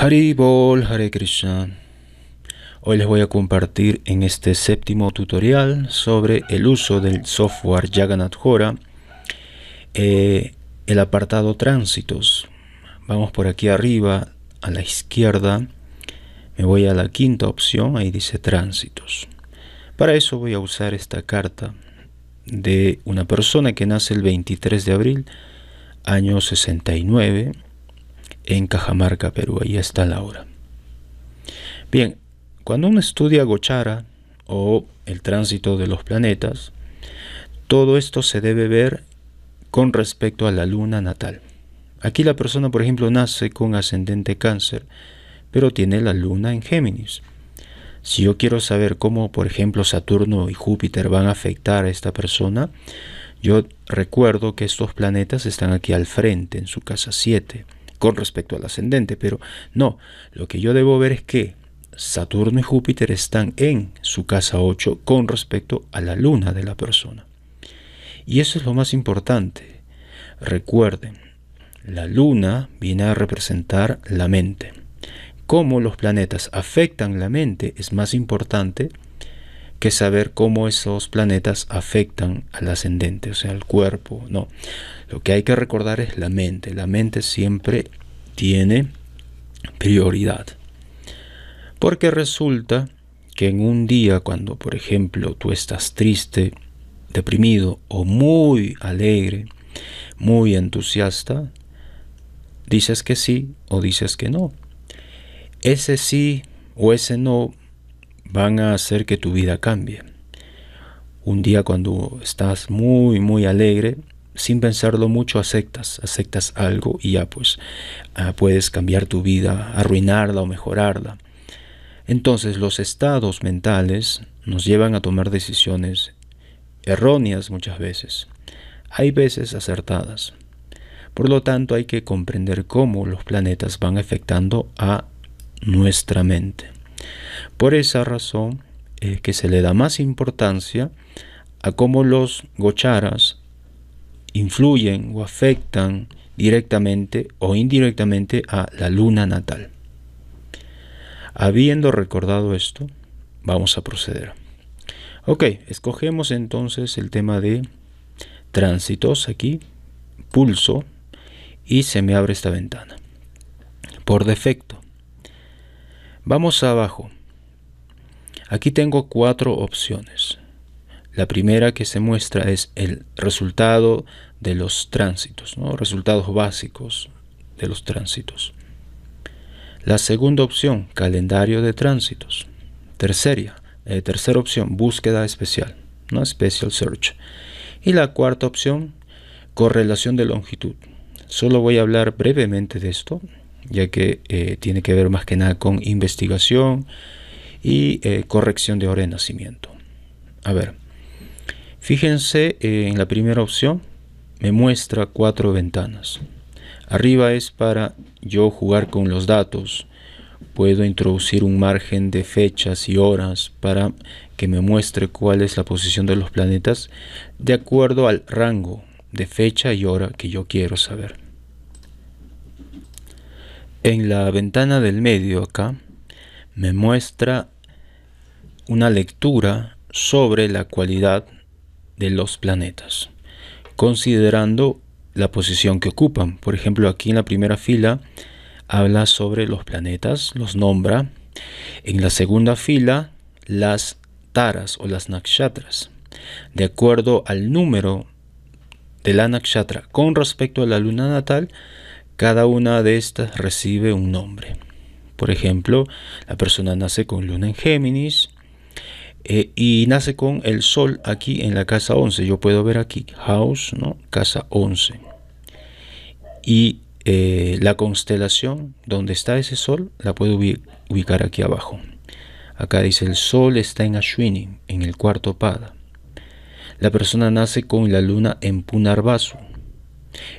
Haribol Hare Krishna. Hoy les voy a compartir en este séptimo tutorial sobre el uso del software Jagannath Hora, eh, el apartado tránsitos. Vamos por aquí arriba a la izquierda, me voy a la quinta opción, ahí dice tránsitos. Para eso voy a usar esta carta de una persona que nace el 23 de abril, año 69 en Cajamarca, Perú. Ahí está Laura. Bien, cuando uno estudia Gochara o el tránsito de los planetas, todo esto se debe ver con respecto a la luna natal. Aquí la persona, por ejemplo, nace con ascendente cáncer, pero tiene la luna en Géminis. Si yo quiero saber cómo, por ejemplo, Saturno y Júpiter van a afectar a esta persona, yo recuerdo que estos planetas están aquí al frente, en su casa 7 con respecto al ascendente, pero no, lo que yo debo ver es que Saturno y Júpiter están en su casa 8 con respecto a la luna de la persona. Y eso es lo más importante. Recuerden, la luna viene a representar la mente. Cómo los planetas afectan la mente es más importante que saber cómo esos planetas afectan al ascendente, o sea, al cuerpo. No, lo que hay que recordar es la mente. La mente siempre tiene prioridad. Porque resulta que en un día cuando, por ejemplo, tú estás triste, deprimido o muy alegre, muy entusiasta, dices que sí o dices que no. Ese sí o ese no van a hacer que tu vida cambie. Un día cuando estás muy, muy alegre, sin pensarlo mucho aceptas, aceptas algo y ya pues ah, puedes cambiar tu vida, arruinarla o mejorarla. Entonces los estados mentales nos llevan a tomar decisiones erróneas muchas veces. Hay veces acertadas. Por lo tanto hay que comprender cómo los planetas van afectando a nuestra mente. Por esa razón es que se le da más importancia a cómo los gocharas influyen o afectan directamente o indirectamente a la luna natal. Habiendo recordado esto, vamos a proceder. Ok, escogemos entonces el tema de tránsitos aquí, pulso, y se me abre esta ventana. Por defecto, Vamos abajo. Aquí tengo cuatro opciones. La primera que se muestra es el resultado de los tránsitos, resultados básicos de los tránsitos. La segunda opción, calendario de tránsitos. Tercera, eh, tercera opción, búsqueda especial, ¿no? special search. Y la cuarta opción, correlación de longitud. Solo voy a hablar brevemente de esto, ya que eh, tiene que ver más que nada con investigación y eh, corrección de hora de nacimiento. A ver, fíjense eh, en la primera opción, me muestra cuatro ventanas. Arriba es para yo jugar con los datos. Puedo introducir un margen de fechas y horas para que me muestre cuál es la posición de los planetas de acuerdo al rango de fecha y hora que yo quiero saber. En la ventana del medio acá me muestra una lectura sobre la cualidad de los planetas, considerando la posición que ocupan. Por ejemplo, aquí en la primera fila habla sobre los planetas, los nombra. En la segunda fila, las taras o las nakshatras. De acuerdo al número de la nakshatra con respecto a la luna natal, cada una de estas recibe un nombre. Por ejemplo, la persona nace con luna en Géminis eh, y nace con el sol aquí en la casa 11. Yo puedo ver aquí house, ¿no? Casa 11. Y eh, la constelación donde está ese sol la puedo ubicar aquí abajo. Acá dice el sol está en Ashwini, en el cuarto pada. La persona nace con la luna en Punarvasu.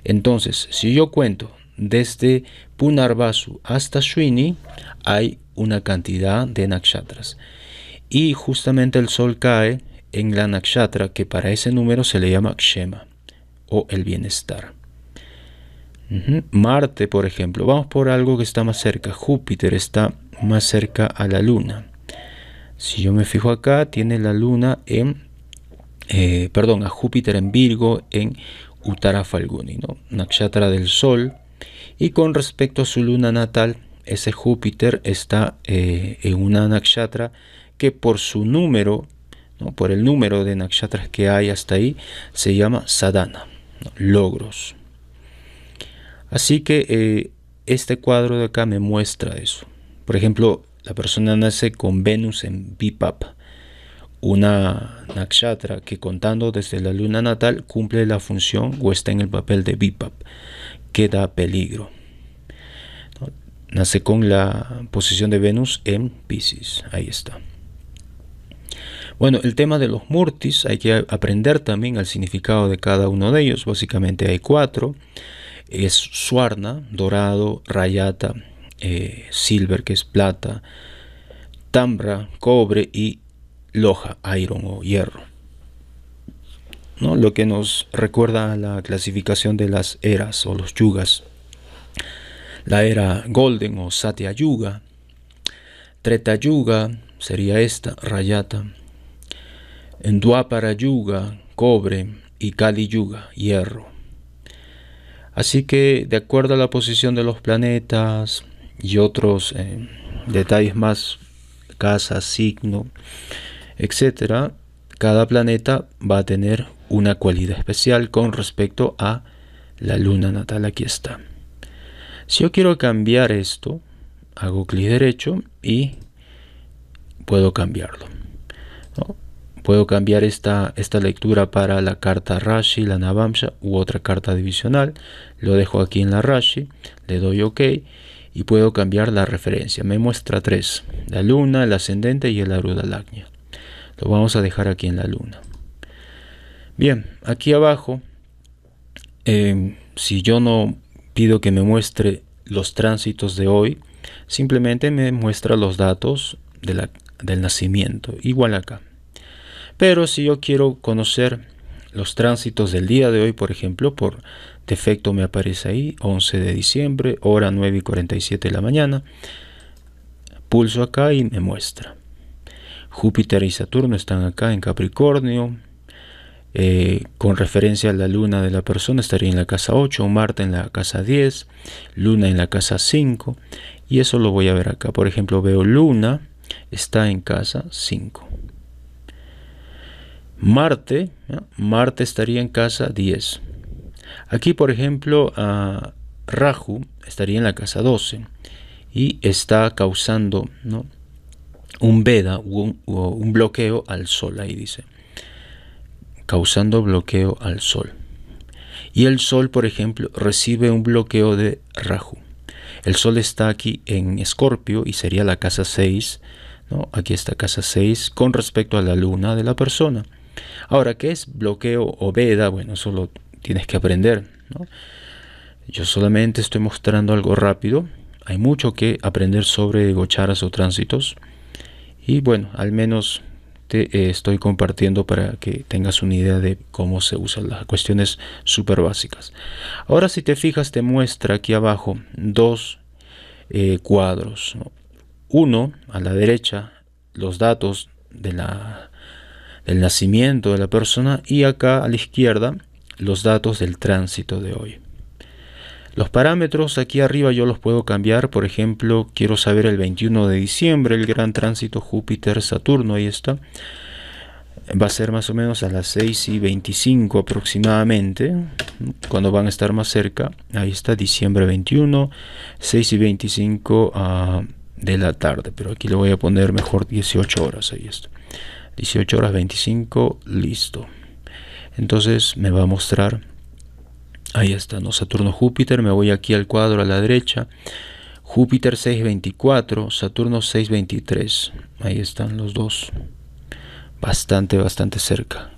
Entonces, si yo cuento desde Punarvasu hasta Shwini hay una cantidad de nakshatras. Y justamente el sol cae en la nakshatra que para ese número se le llama Kshema o el bienestar. Marte, por ejemplo, vamos por algo que está más cerca. Júpiter está más cerca a la Luna. Si yo me fijo acá, tiene la Luna en, eh, perdón, a Júpiter en Virgo, en Uttara Falguni. Nakshatra del Sol. Y con respecto a su luna natal, ese Júpiter está eh, en una nakshatra que por su número, ¿no? por el número de nakshatras que hay hasta ahí, se llama sadhana, logros. Así que eh, este cuadro de acá me muestra eso. Por ejemplo, la persona nace con Venus en Vipap, una nakshatra que contando desde la luna natal cumple la función o está en el papel de Vipap, que da peligro. Nace con la posición de Venus en Pisces. Ahí está. Bueno, el tema de los murtis, hay que aprender también el significado de cada uno de ellos. Básicamente hay cuatro. Es suarna, dorado, rayata, eh, silver, que es plata, tambra, cobre y loja, iron o hierro. ¿No? Lo que nos recuerda a la clasificación de las eras o los yugas la era Golden o Satya Yuga. Treta Yuga sería esta, Rayata. En Dwapara Yuga, cobre y Kali Yuga, hierro. Así que, de acuerdo a la posición de los planetas y otros eh, detalles más, casa, signo, etc., cada planeta va a tener una cualidad especial con respecto a la luna natal. Aquí está. Si yo quiero cambiar esto, hago clic derecho y puedo cambiarlo. Puedo cambiar esta, esta lectura para la carta Rashi, la Navamsha u otra carta divisional. Lo dejo aquí en la Rashi, le doy OK y puedo cambiar la referencia. Me muestra tres, la luna, el ascendente y el Arudalagnya. Lo vamos a dejar aquí en la luna. Bien, aquí abajo, eh, si yo no pido que me muestre los tránsitos de hoy, simplemente me muestra los datos del nacimiento, igual acá. Pero si yo quiero conocer los tránsitos del día de hoy, por ejemplo, por defecto me aparece ahí, 11 de diciembre, hora 9 y 47 de la mañana, pulso acá y me muestra. Júpiter y Saturno están acá en Capricornio, eh, con referencia a la luna de la persona estaría en la casa 8, Marte en la casa 10, luna en la casa 5 y eso lo voy a ver acá. Por ejemplo, veo luna está en casa 5. Marte, Marte estaría en casa 10. Aquí, por ejemplo, a Rahu estaría en la casa 12 y está causando un veda o un bloqueo al sol, ahí dice causando bloqueo al Sol. Y el Sol, por ejemplo, recibe un bloqueo de Rahu. El Sol está aquí en Escorpio y sería la casa 6. ¿no? Aquí está casa 6 con respecto a la luna de la persona. Ahora, ¿qué es bloqueo o veda? Bueno, eso lo tienes que aprender. Yo solamente estoy mostrando algo rápido. Hay mucho que aprender sobre gocharas o tránsitos. Y bueno, al menos eh, estoy compartiendo para que tengas una idea de cómo se usan las cuestiones súper básicas. Ahora si te fijas te muestra aquí abajo dos eh, cuadros. Uno a la derecha los datos del nacimiento de la persona y acá a la izquierda los datos del tránsito de hoy. Los parámetros aquí arriba yo los puedo cambiar, por ejemplo, quiero saber el 21 de diciembre, el gran tránsito Júpiter-Saturno, ahí está. Va a ser más o menos a las 6 y 25 aproximadamente, cuando van a estar más cerca. Ahí está, diciembre 21, 6 y 25 ah, de la tarde, pero aquí le voy a poner mejor 18 horas, ahí está. 18 horas 25, listo. Entonces me va a mostrar Ahí está, ¿no? Saturno Júpiter, me voy aquí al cuadro a la derecha. Júpiter 624, Saturno 623. Ahí están los dos. Bastante, bastante cerca.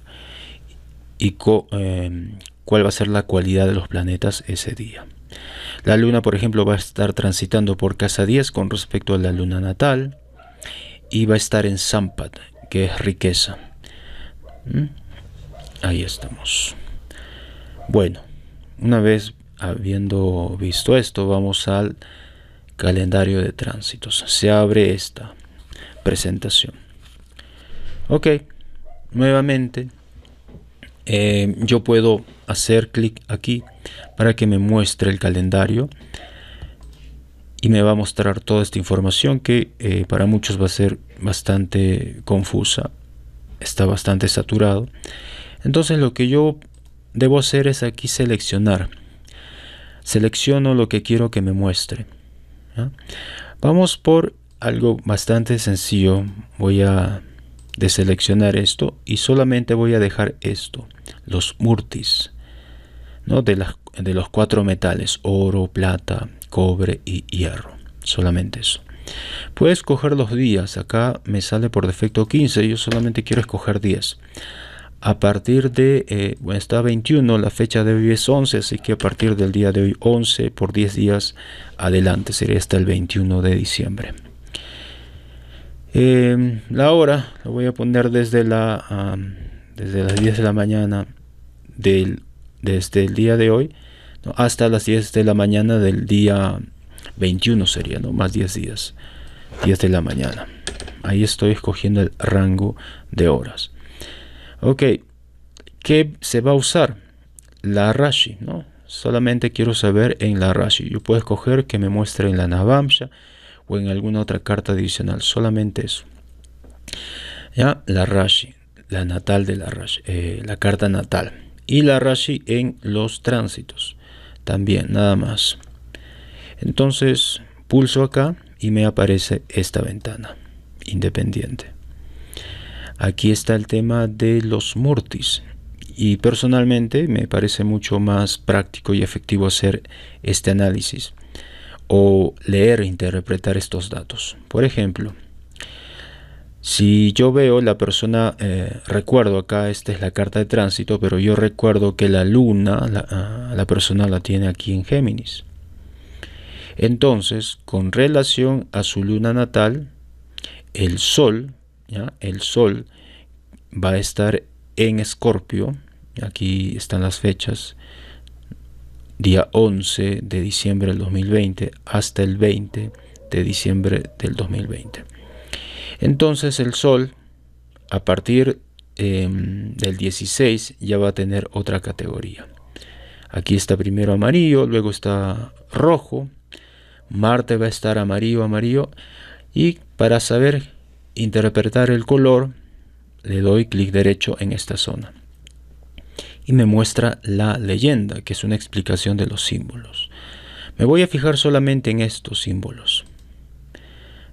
¿Y em, cuál va a ser la cualidad de los planetas ese día? La luna, por ejemplo, va a estar transitando por casa 10 con respecto a la luna natal. Y va a estar en Sampat, que es riqueza. ¿Mm? Ahí estamos. Bueno, una vez habiendo visto esto, vamos al calendario de tránsitos. Se abre esta presentación. Ok, nuevamente eh, yo puedo hacer clic aquí para que me muestre el calendario y me va a mostrar toda esta información que eh, para muchos va a ser bastante confusa, está bastante saturado. Entonces lo que yo debo hacer es aquí seleccionar. Selecciono lo que quiero que me muestre. Vamos por algo bastante sencillo. Voy a deseleccionar esto y solamente voy a dejar esto, los murtis, ¿no? de, las, de los cuatro metales, oro, plata, cobre y hierro. Solamente eso. Puedes escoger los días. Acá me sale por defecto 15. Yo solamente quiero escoger 10 a partir de, eh, bueno, está 21, la fecha de hoy es 11, así que a partir del día de hoy 11 por 10 días adelante, sería hasta el 21 de diciembre. Em, la hora lo voy a poner desde, la, desde las 10 de la mañana del, desde el día de hoy hasta las 10 de la mañana del día 21 sería, ¿no? más 10 días, 10 de la mañana. Ahí estoy escogiendo el rango de horas. Ok, ¿qué se va a usar? La Rashi, ¿no? Solamente quiero saber en la Rashi. Yo puedo escoger que me muestre en la Navamsha o en alguna otra carta adicional. Solamente eso. Ya, la Rashi, la natal de la Rashi, eh, la carta natal. Y la Rashi en los tránsitos. También, nada más. Entonces, pulso acá y me aparece esta ventana independiente. Aquí está el tema de los murtis. Y personalmente me parece mucho más práctico y efectivo hacer este análisis o leer e interpretar estos datos. Por ejemplo, si yo veo la persona, eh, recuerdo acá, esta es la carta de tránsito, pero yo recuerdo que la luna, la, ah, la persona la tiene aquí en Géminis. Entonces, con relación a su luna natal, el sol el Sol va a estar en Escorpio. Aquí están las fechas. Día 11 de diciembre del 2020 hasta el 20 de diciembre del 2020. Entonces el Sol, a partir em, del 16, ya va a tener otra categoría. Aquí está primero amarillo, luego está rojo. Marte va a estar amarillo, amarillo. Y para saber interpretar el color, le doy clic derecho en esta zona. Y me muestra la leyenda, que es una explicación de los símbolos. Me voy a fijar solamente en estos símbolos.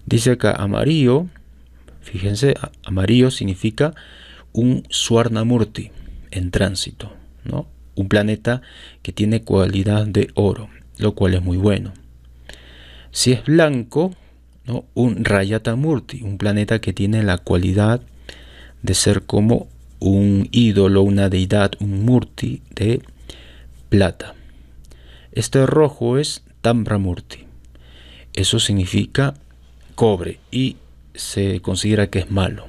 Dice acá amarillo, fíjense, amarillo significa un Swarnamurti en tránsito, ¿no? Un planeta que tiene cualidad de oro, lo cual es muy bueno. Si es blanco, un Rayatamurti, un planeta que tiene la cualidad de ser como un ídolo, una deidad, un murti de plata. Este rojo es Tamramurti. Eso significa cobre y se considera que es malo.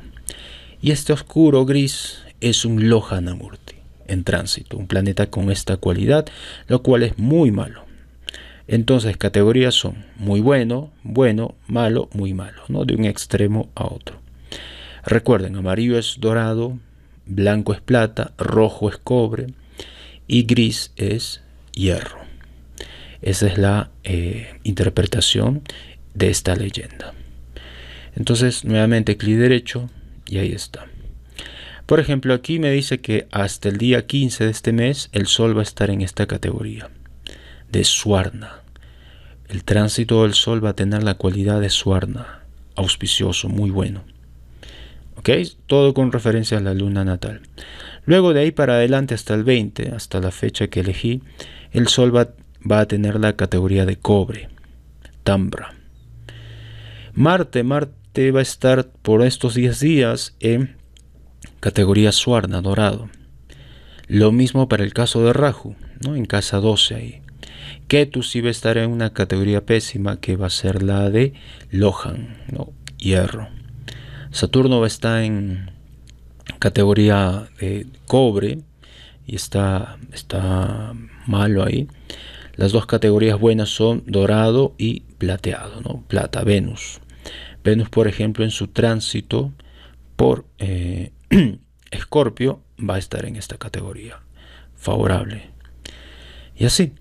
Y este oscuro gris es un Lohanamurti en tránsito, un planeta con esta cualidad, lo cual es muy malo. Entonces, categorías son muy bueno, bueno, malo, muy malo, ¿no? De un extremo a otro. Recuerden, amarillo es dorado, blanco es plata, rojo es cobre y gris es hierro. Esa es la eh, interpretación de esta leyenda. Entonces, nuevamente clic derecho y ahí está. Por ejemplo, aquí me dice que hasta el día 15 de este mes el Sol va a estar en esta categoría de Suarna. El tránsito del Sol va a tener la cualidad de Suarna, auspicioso, muy bueno. ¿Ok? Todo con referencia a la luna natal. Luego de ahí para adelante hasta el 20, hasta la fecha que elegí, el Sol va, va a tener la categoría de cobre, Tambra. Marte, Marte va a estar por estos 10 días en categoría Suarna, dorado. Lo mismo para el caso de Raju, ¿no? en casa 12 ahí. Ketu sí va a estar en una categoría pésima que va a ser la de Lohan, ¿no? hierro. Saturno va a estar en categoría de cobre y está, está malo ahí. Las dos categorías buenas son dorado y plateado, ¿no? Plata, Venus. Venus, por ejemplo, en su tránsito por eh, Escorpio va a estar en esta categoría favorable. Y así.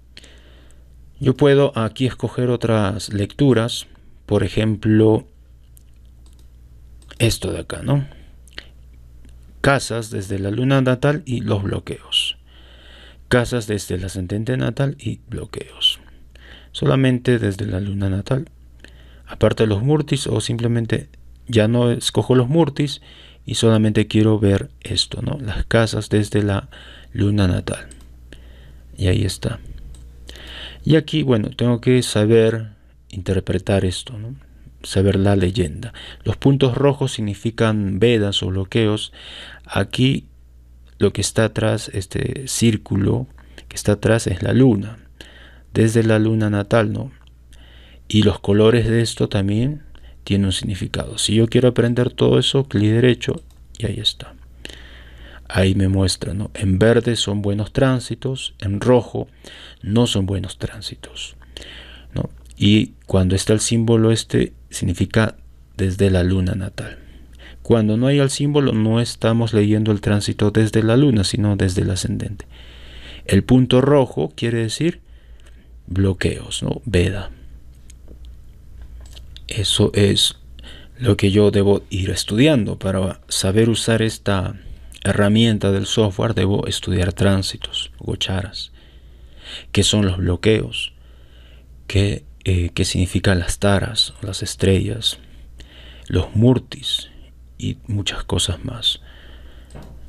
Yo puedo aquí escoger otras lecturas, por ejemplo, esto de acá, ¿no? Casas desde la luna natal y los bloqueos. Casas desde el ascendente natal y bloqueos. Solamente desde la luna natal. Aparte de los murtis o simplemente ya no escojo los murtis y solamente quiero ver esto, ¿no? Las casas desde la luna natal. Y ahí está. Y aquí, bueno, tengo que saber interpretar esto, saber la leyenda. Los puntos rojos significan vedas o bloqueos. Aquí lo que está atrás, este círculo que está atrás es la luna, desde la luna natal, ¿no? Y los colores de esto también tienen un significado. Si yo quiero aprender todo eso, clic derecho y ahí está. Ahí me muestra, ¿no? En verde son buenos tránsitos, en rojo no son buenos tránsitos. ¿no? Y cuando está el símbolo este, significa desde la luna natal. Cuando no hay el símbolo, no estamos leyendo el tránsito desde la luna, sino desde el ascendente. El punto rojo quiere decir bloqueos, ¿no? Veda. Eso es lo que yo debo ir estudiando para saber usar esta herramienta del software. Debo estudiar tránsitos, gocharas, qué son los bloqueos, qué eh, que significan las taras, las estrellas, los murtis y muchas cosas más.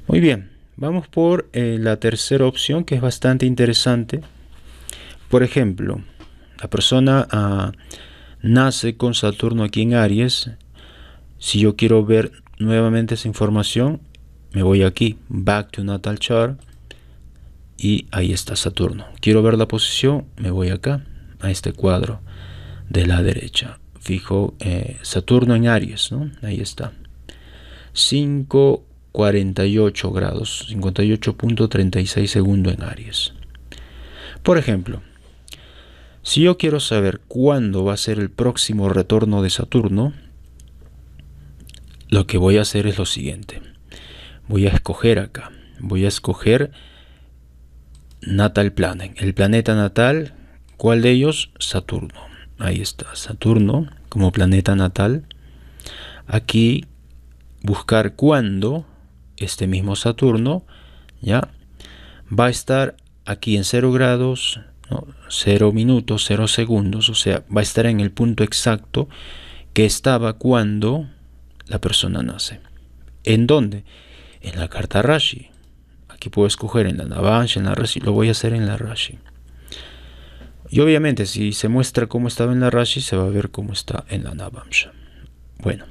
Muy bien, vamos por eh, la tercera opción que es bastante interesante. Por ejemplo, la persona ah, nace con Saturno aquí en Aries. Si yo quiero ver nuevamente esa información, me voy aquí, back to natal chart, y ahí está Saturno. Quiero ver la posición, me voy acá, a este cuadro de la derecha. Fijo eh, Saturno en Aries, ¿no? Ahí está. 5,48 grados, 58.36 segundos en Aries. Por ejemplo, si yo quiero saber cuándo va a ser el próximo retorno de Saturno, lo que voy a hacer es lo siguiente. Voy a escoger acá. Voy a escoger Natal Planet. El planeta natal, ¿cuál de ellos? Saturno ahí está Saturno como planeta natal. Aquí buscar cuándo este mismo Saturno ya va a estar aquí en 0 grados, 0 minutos, 0 segundos, o sea, va a estar en el punto exacto que estaba cuando la persona nace. ¿En dónde? En la carta Rashi. Aquí puedo escoger en la Navansha, en la Rashi, lo voy a hacer en la Rashi. Y obviamente si se muestra cómo estaba en la Rashi, se va a ver cómo está en la Navamsha. Bueno,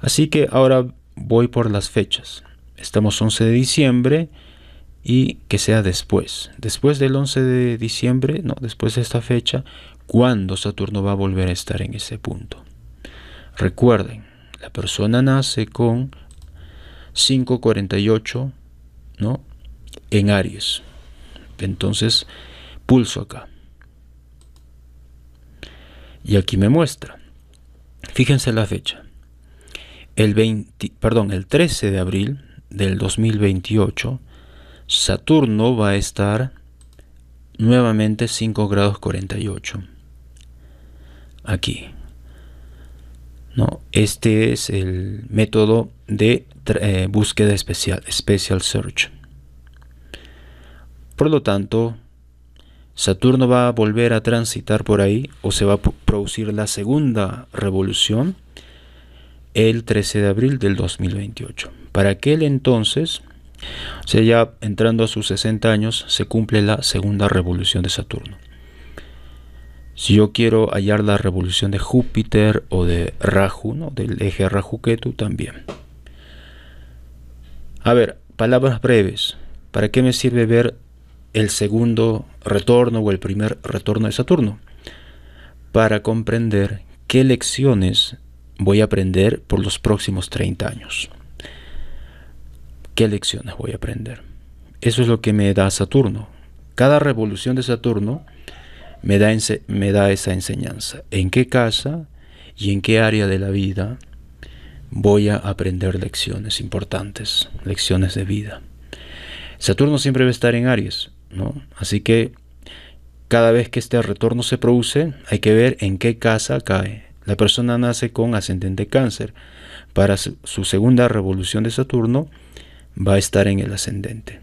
así que ahora voy por las fechas. Estamos 11 de diciembre y que sea después. Después del 11 de diciembre, no, después de esta fecha, ¿cuándo Saturno va a volver a estar en ese punto? Recuerden, la persona nace con 548, ¿no? En Aries. Entonces, pulso acá. Y aquí me muestra. Fíjense la fecha. El, 20, perdón, el 13 de abril del 2028, Saturno va a estar nuevamente 5 grados 48. Aquí. No, este es el método de eh, búsqueda especial, Special Search. Por lo tanto, Saturno va a volver a transitar por ahí o se va a producir la segunda revolución el 13 de abril del 2028. Para aquel entonces, o sea, ya entrando a sus 60 años, se cumple la segunda revolución de Saturno. Si yo quiero hallar la revolución de Júpiter o de Rahu, ¿no? del eje Rahu-Ketu también. A ver, palabras breves. ¿Para qué me sirve ver el segundo retorno o el primer retorno de Saturno, para comprender qué lecciones voy a aprender por los próximos 30 años. ¿Qué lecciones voy a aprender? Eso es lo que me da Saturno. cada revolución de Saturno me da, esa enseñanza. ¿En qué casa y en qué área de la vida voy a aprender lecciones importantes, lecciones de vida? Saturno siempre va a estar en Aries, ¿no? Así que cada vez que este retorno se produce, hay que ver en qué casa cae. La persona nace con ascendente cáncer. Para su segunda revolución de Saturno va a estar en el ascendente.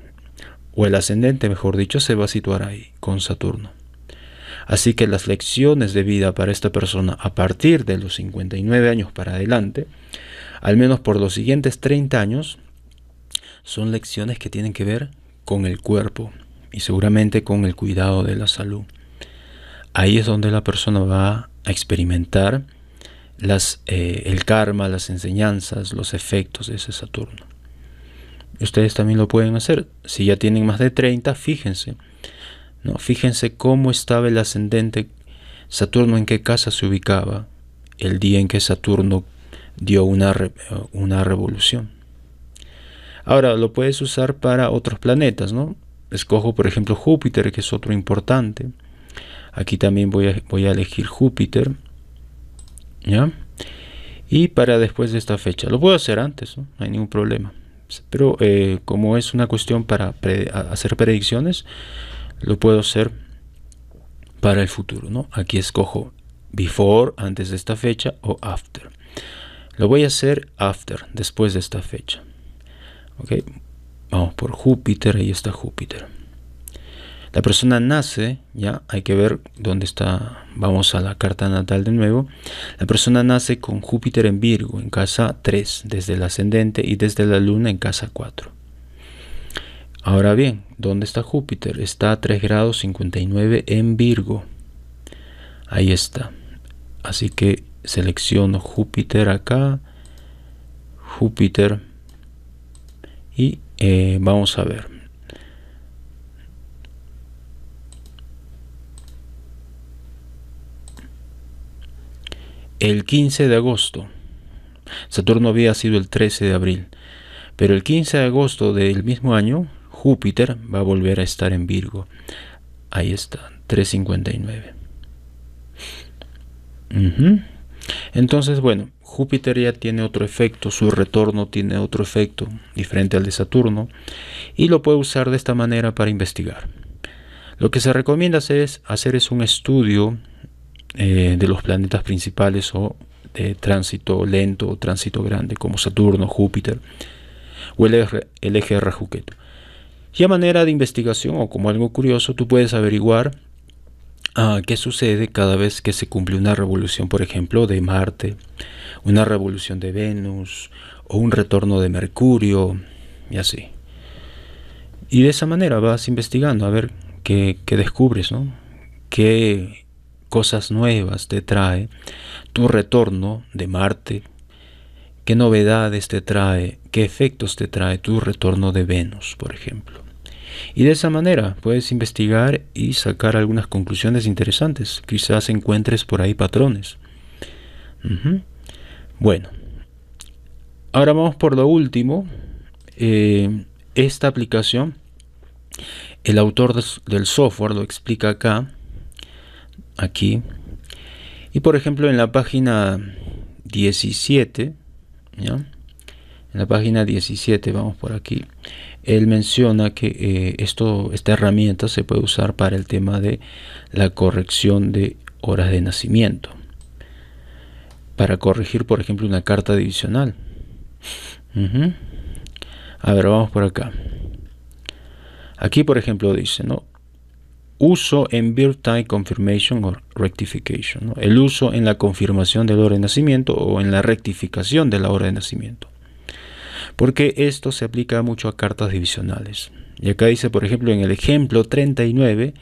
O el ascendente, mejor dicho, se va a situar ahí, con Saturno. Así que las lecciones de vida para esta persona a partir de los 59 años para adelante, al menos por los siguientes 30 años, son lecciones que tienen que ver con el cuerpo y seguramente con el cuidado de la salud. Ahí es donde la persona va a experimentar las, eh, el karma, las enseñanzas, los efectos de ese Saturno. Ustedes también lo pueden hacer. Si ya tienen más de 30, fíjense. ¿No? Fíjense cómo estaba el ascendente Saturno, en qué casa se ubicaba el día en que Saturno dio una, una revolución. Ahora lo puedes usar para otros planetas, ¿no? Escojo por ejemplo Júpiter, que es otro importante. Aquí también voy a, voy a elegir Júpiter. ¿Ya? Y para después de esta fecha. Lo puedo hacer antes, ¿no? hay ningún problema. Pero eh, como es una cuestión para hacer predicciones, lo puedo hacer para el futuro. ¿no? Aquí escojo before, antes de esta fecha, o after. Lo voy a hacer after, después de esta fecha. Okay. Vamos por Júpiter, ahí está Júpiter. La persona nace, ya hay que ver dónde está, vamos a la carta natal de nuevo. La persona nace con Júpiter en Virgo, en casa 3, desde el ascendente y desde la luna en casa 4. Ahora bien, ¿dónde está Júpiter? Está a 3 grados 59 en Virgo. Ahí está. Así que selecciono Júpiter acá, Júpiter y eh, vamos a ver. El 15 de agosto, Saturno había sido el 13 de abril, pero el 15 de agosto del mismo año, Júpiter va a volver a estar en Virgo. Ahí está, 359. Entonces, bueno, Júpiter ya tiene otro efecto, su retorno tiene otro efecto diferente al de Saturno y lo puede usar de esta manera para investigar. Lo que se recomienda hacer es, hacer es un estudio eh, de los planetas principales o de tránsito lento o tránsito grande como Saturno, Júpiter o el eje, el Y a manera de investigación o como algo curioso, tú puedes averiguar ah, qué sucede cada vez que se cumple una revolución, por ejemplo, de Marte una revolución de Venus o un retorno de Mercurio y así. Y de esa manera vas investigando a ver qué, descubres, ¿no? qué cosas nuevas te trae tu retorno de Marte, qué novedades te trae, qué efectos te trae tu retorno de Venus, por ejemplo. Y de esa manera puedes investigar y sacar algunas conclusiones interesantes. Quizás encuentres por ahí patrones. Bueno, ahora vamos por lo último. Eh, esta aplicación, el autor del software lo explica acá, aquí. Y por ejemplo en la página 17, En la página 17, vamos por aquí, él menciona que eh, esto, esta herramienta se puede usar para el tema de la corrección de horas de nacimiento para corregir, por ejemplo, una carta divisional. A ver, vamos por acá. Aquí, por ejemplo, dice, ¿no? Uso en birth time confirmation or rectification. El uso en la confirmación de la hora de nacimiento o en la rectificación de la hora de nacimiento. Porque esto se aplica mucho a cartas divisionales. Y acá dice, por ejemplo, en el ejemplo 39,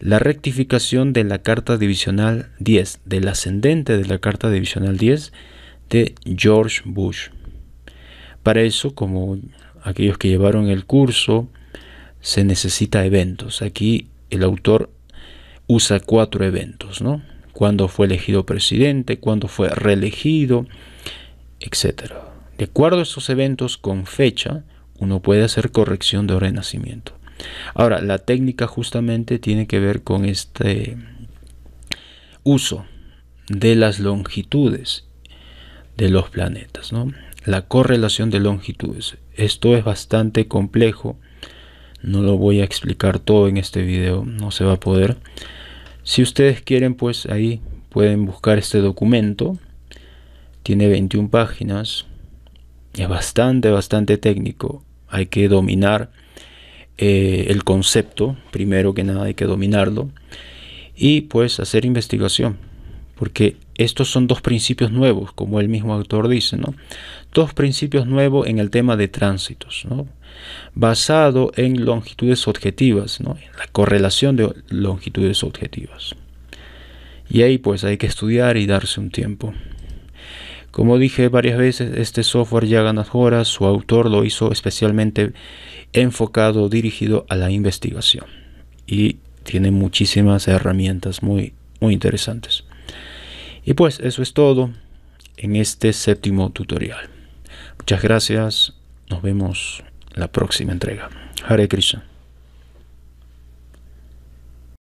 la rectificación de la carta divisional 10, del ascendente de la carta divisional 10 de George Bush. Para eso, como aquellos que llevaron el curso, se necesita eventos. Aquí el autor usa cuatro eventos, ¿no? Cuando fue elegido presidente, cuando fue reelegido, etc. De acuerdo a estos eventos con fecha, uno puede hacer corrección de hora de nacimiento. Ahora, la técnica justamente tiene que ver con este uso de las longitudes de los planetas, ¿no? La correlación de longitudes. Esto es bastante complejo. No lo voy a explicar todo en este video, no se va a poder. Si ustedes quieren, pues ahí pueden buscar este documento. Tiene 21 páginas. Es bastante, bastante técnico. Hay que dominar eh, el concepto. Primero que nada hay que dominarlo. Y pues hacer investigación porque estos son dos principios nuevos, como el mismo autor dice, ¿no? Dos principios nuevos en el tema de tránsitos, ¿no? Basado en longitudes objetivas, ¿no? En la correlación de longitudes objetivas. Y ahí pues hay que estudiar y darse un tiempo. Como dije varias veces, este software Yaganat Hora, su autor lo hizo especialmente enfocado, dirigido a la investigación. Y tiene muchísimas herramientas muy, muy interesantes. Y pues eso es todo en este séptimo tutorial. Muchas gracias. Nos vemos en la próxima entrega. Hare Krishna.